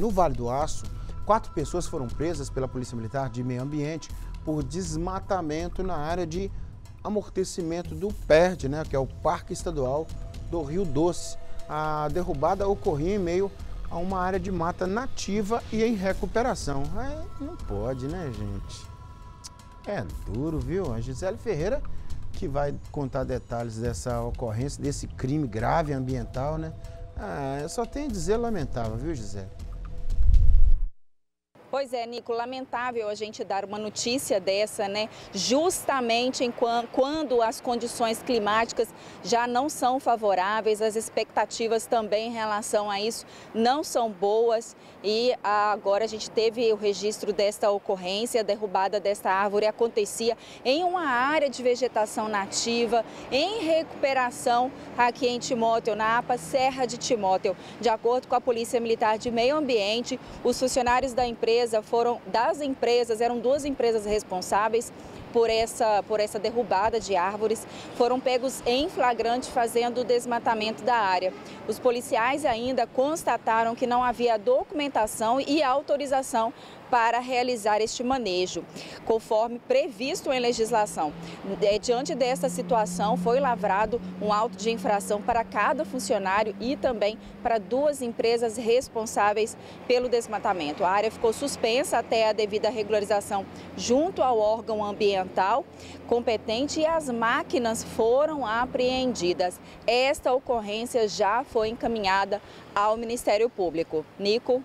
No Vale do Aço, quatro pessoas foram presas pela Polícia Militar de Meio Ambiente por desmatamento na área de amortecimento do PERD, né, que é o Parque Estadual do Rio Doce. A derrubada ocorria em meio a uma área de mata nativa e em recuperação. É, não pode, né, gente? É duro, viu? A Gisele Ferreira que vai contar detalhes dessa ocorrência, desse crime grave ambiental, né? Ah, eu só tenho a dizer lamentável, viu, Gisele? Pois é, Nico, lamentável a gente dar uma notícia dessa, né? Justamente em quando as condições climáticas já não são favoráveis, as expectativas também em relação a isso não são boas e agora a gente teve o registro desta ocorrência, a derrubada desta árvore acontecia em uma área de vegetação nativa, em recuperação aqui em Timóteo, na APA Serra de Timóteo. De acordo com a Polícia Militar de Meio Ambiente, os funcionários da empresa empresa foram das empresas, eram duas empresas responsáveis por essa, por essa derrubada de árvores, foram pegos em flagrante fazendo o desmatamento da área. Os policiais ainda constataram que não havia documentação e autorização para realizar este manejo, conforme previsto em legislação. Diante dessa situação, foi lavrado um auto de infração para cada funcionário e também para duas empresas responsáveis pelo desmatamento. A área ficou suspensa até a devida regularização junto ao órgão ambiental competente e as máquinas foram apreendidas. Esta ocorrência já foi encaminhada ao Ministério Público. Nico.